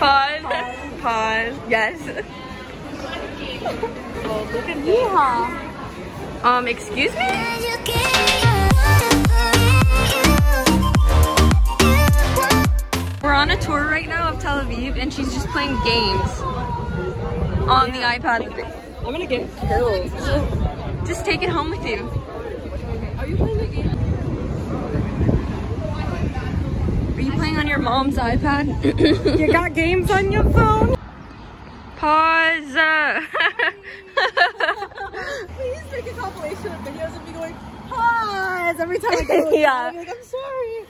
Pause. Pause. Yes. Yeehaw. Um, excuse me? We're on a tour right now of Tel Aviv and she's just playing games on the iPad. I'm gonna get killed. Just take it home with you. Are you playing the game? Are you playing on your mom's iPad? You got games on your phone? Pause. Please make a compilation of videos of me going, pause every time I go. Yeah. I'm like, I'm sorry.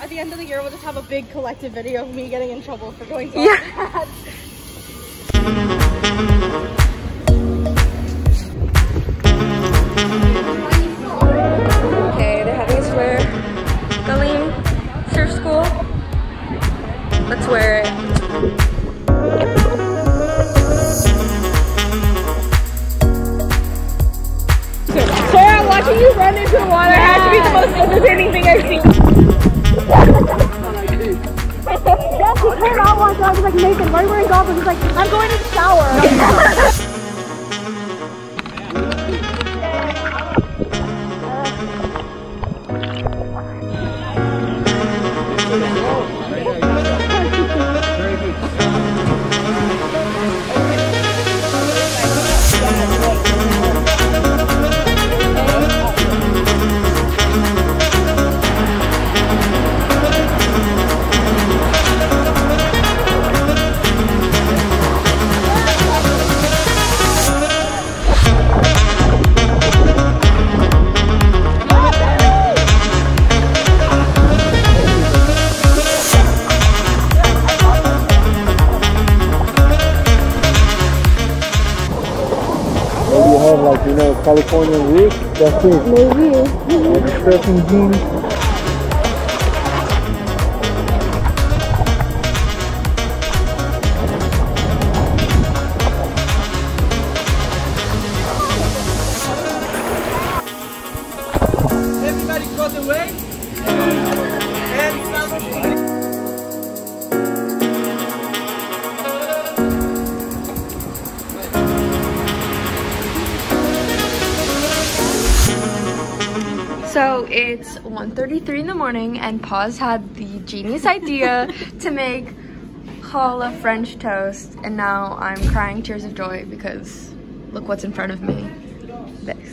At the end of the year, we'll just have a big collective video of me getting in trouble for going to Yeah. iPad. you run into the water has to be the most entertaining thing I've seen. yes, he came out once and I was like, Nathan, why are you wearing goggles? He's like, I'm going to the shower. like, you know, California roots. That's it. Maybe. Like jeans. It's 1.33 in the morning and Paz had the genius idea to make challah French toast and now I'm crying tears of joy because look what's in front of me. This.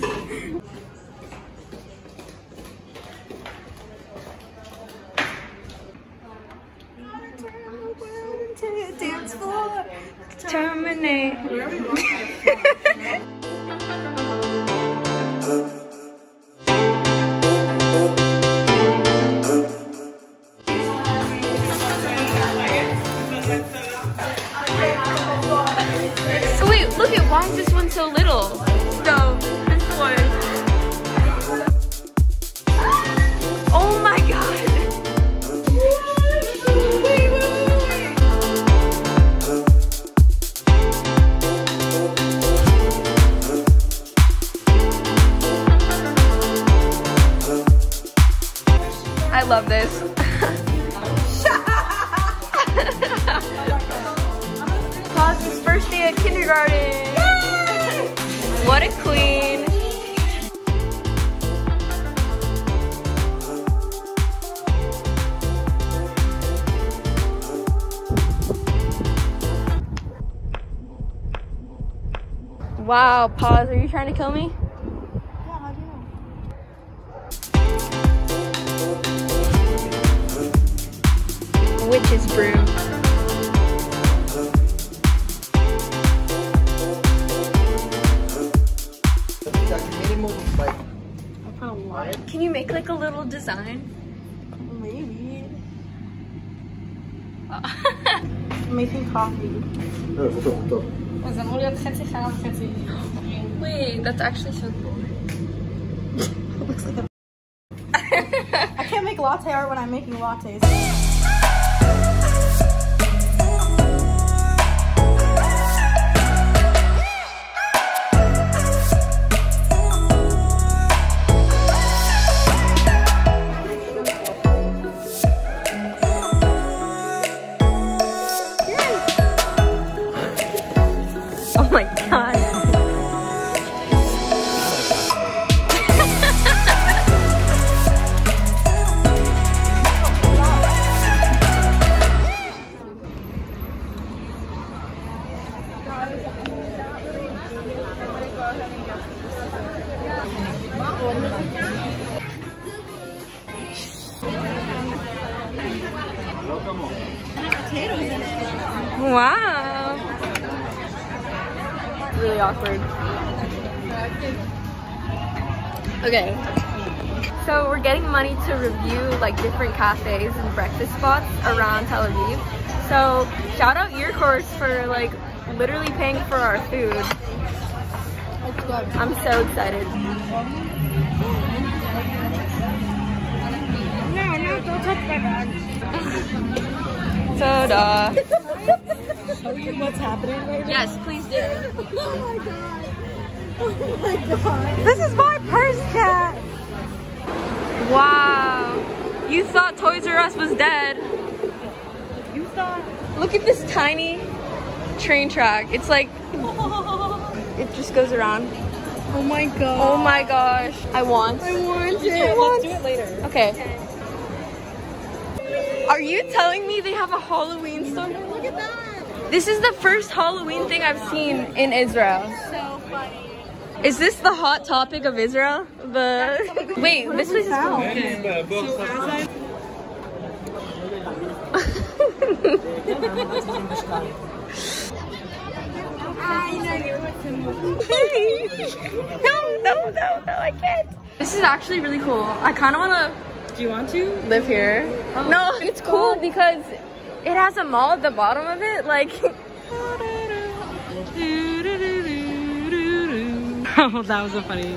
Terminate. I love this. Paz's first day at kindergarten. What a queen. Wow, pause. are you trying to kill me? Witch's brew. like minimum like Can you make like a little design? Maybe. Making coffee. Wait, that's actually so cool. Looks like a I can't make latte art when I'm making lattes. Oh my god. Wow. Really awkward. Okay. So we're getting money to review like different cafes and breakfast spots around Tel Aviv. So shout out Year Course for like literally paying for our food. I'm so excited. Soda. Uh, Show you what's happening right Yes, please do. Oh my god. Oh my god. This is my purse, cat. Wow. You thought Toys R Us was dead. You thought. Look at this tiny train track. It's like, it just goes around. Oh my god. Oh my gosh. I want. I want it. Let's do it later. Okay. Are you telling me they have a Halloween store? Look at that. This is the first Halloween thing I've seen in Israel. So funny. Is this the hot topic of Israel? The wait, this place is cool. I know you're with him. no, no, no, no, I can't. This is actually really cool. I kind of want to Do you want to? live here. Oh. no, it's cool because it has a mall at the bottom of it. Like, Oh, that was so funny.